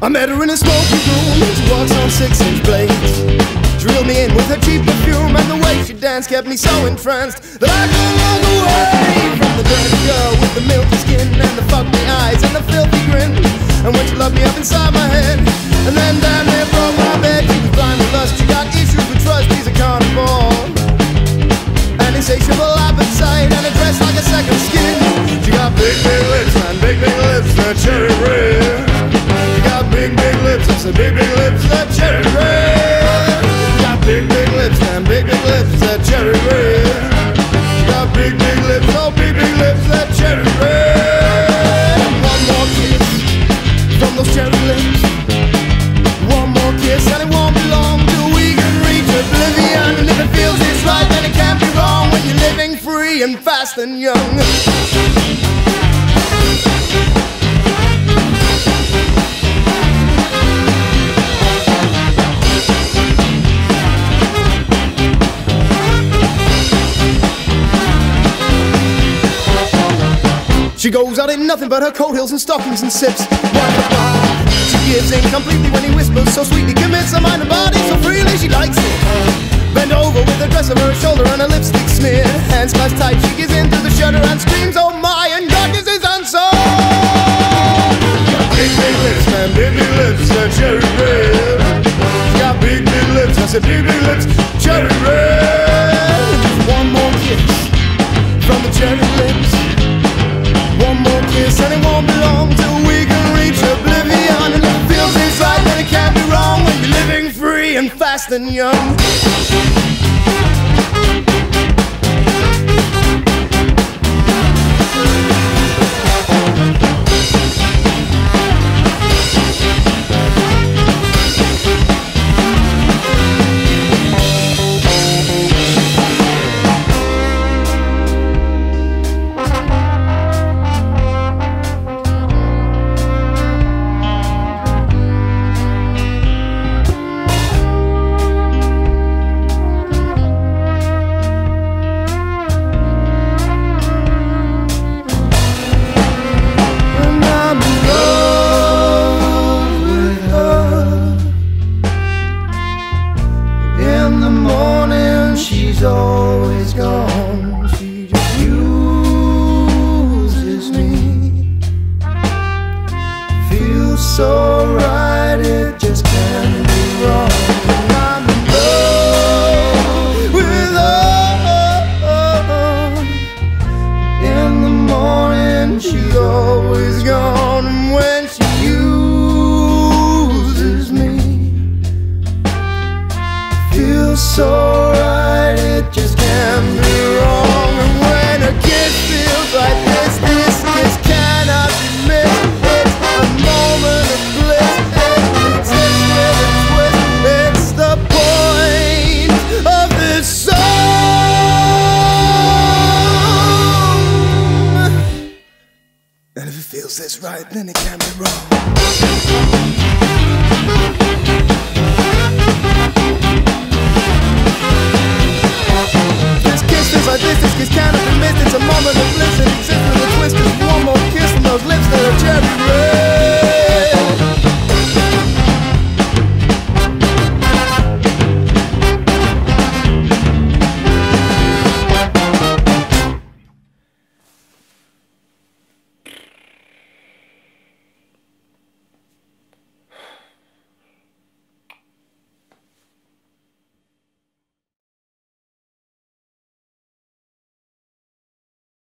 I met her in a smoky room and she walks on six-inch blades. Drilled me in with her cheap perfume and the way she danced kept me so entranced that I couldn't look away from the dirty girl with the milky skin and the fuck eyes and the filthy grin. And when she loved me up inside my head. Said big, big lips, they're cherry red. She got big, big lips, man, big, big lips, they're cherry red. She got big, big lips, oh, big, big lips, they're cherry red. One more kiss from those cherry lips. One more kiss and it won't be long till we can reach oblivion. And if it feels this right, then it can't be wrong when you're living free and fast and young. She goes out in nothing but her coat heels and stockings and sips. She gives in completely when he whispers so sweetly, commits her mind and body so freely she likes it. Bend over with her dress over her shoulder and her lipstick smeared. Hands clasped tight, she gives in through the shutter and screams, Oh my, and darkness is unsolved. Got big, big lips, man, big, big lips, they're cherry red. Got big, big lips, I said big, big lips, cherry red. Free and feels this right, then it can't be wrong.